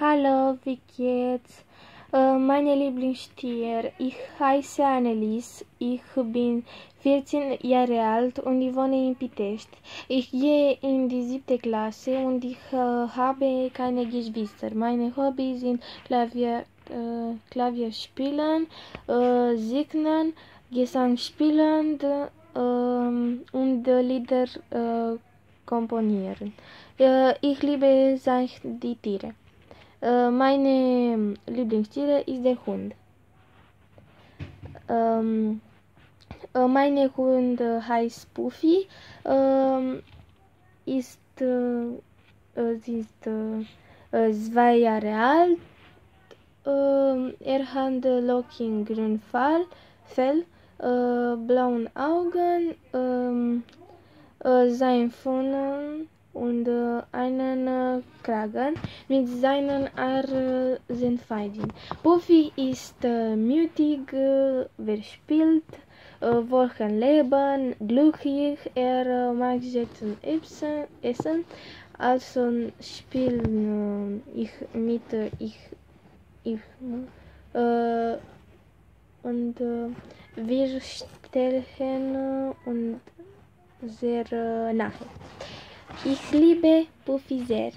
Hallo, wie geht's? Äh, meine Lieblingstier. Ich heiße Annelies. Ich bin 14 Jahre alt und ich wohne in Pitești. Ich gehe in die siebte Klasse und ich äh, habe keine Geschwister. Meine Hobbys sind Klavier, äh, Klavier spielen, äh, singen, Gesang spielen ähm, und Lieder äh, komponieren. Äh, ich liebe die Tiere. Äh, meine Lieblingstiere ist der Hund. Ähm, äh, meine Hund heißt Puffy. Ähm, ist, äh, sie ist äh, zwei Jahre alt. Ähm, er hat lockigen grünen Fell, Fell äh, blauen Augen, ähm, äh, sein Pfoten und äh, einen äh, Kragen mit seinen fein. Buffy ist äh, mutig, verspielt, wollen leben, glücklich, er mag Jetten essen, also spielen ich mit ich, ich äh, und äh, wir stellen und sehr äh, nahe. Ich liebe Buffy sehr.